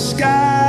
sky,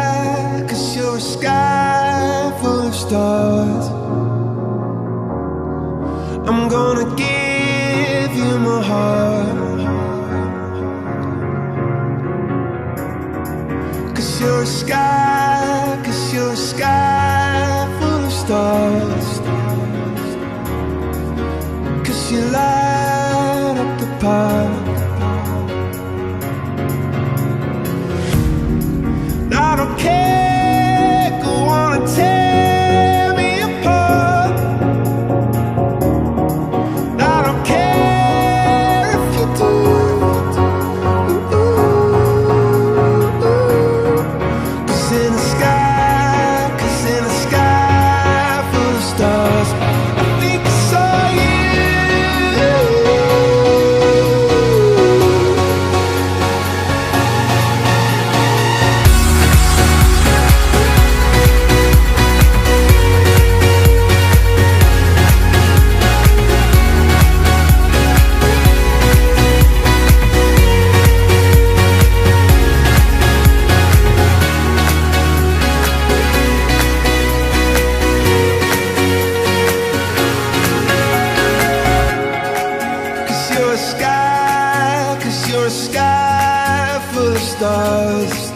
you're a sky full of stars.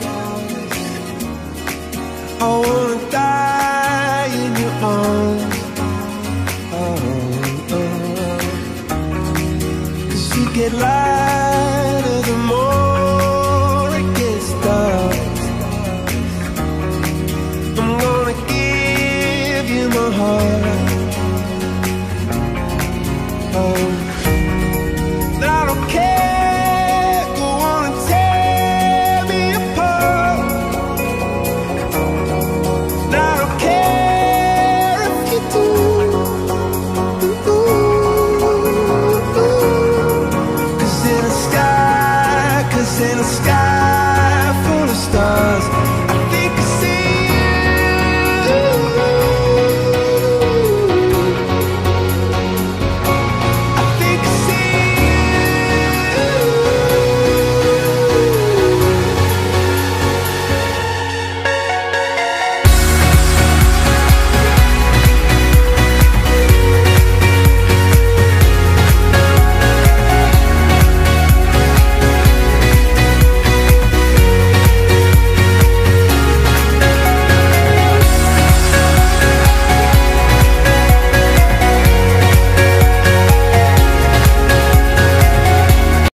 I wanna die in your arms. Oh, oh. Cause you get lighter the more it gets dark. I'm gonna give you my heart.